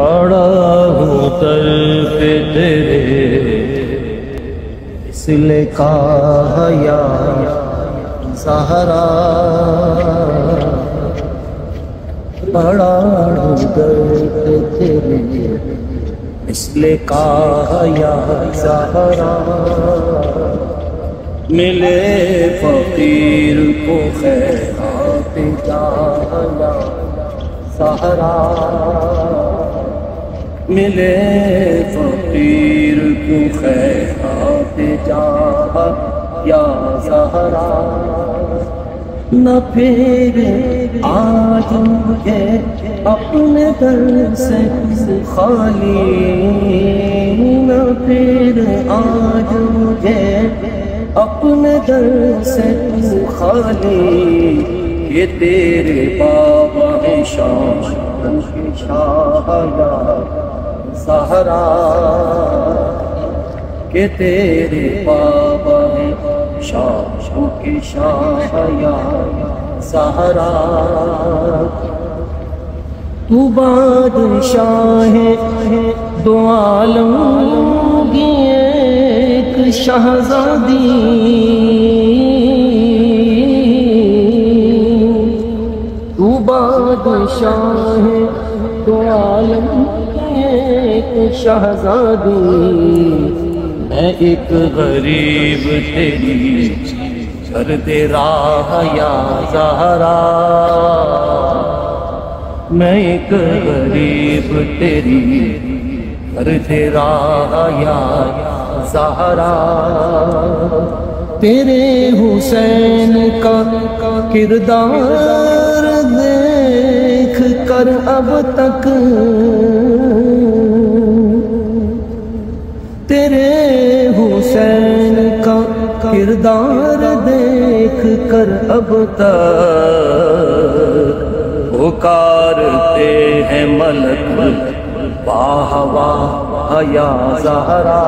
पड़ा हूँ तर पे तेरे इसलिए या सहारा। पड़ा हूँ तर पे तेरे इसलिए सहारा। मिले फकीर को जाया सहारा। मिले फकीर को खैरात जा या सहारा न फिर आज मुझे अपने दर से खाली। न फिर आज मुझे अपने दर से खाली। ये तेरे बाबा है शाम के सहारा के तेरे बाबा है शाम के शाहया सहारा। तू बादशाह है, दो आलम एक शहजादी। तू बादशाह है, दो आलम एक शहजादी, मैं एक गरीब तेरी कर दे राह या सहारा मैं एक गरीब तेरी कर दे राह या सहारा तेरे हुसैन का किरदार देख कर अब तक तेरे हुसैन का किरदार देख कर अब तक पुकारते हैं मलक बाहवा हया या सहारा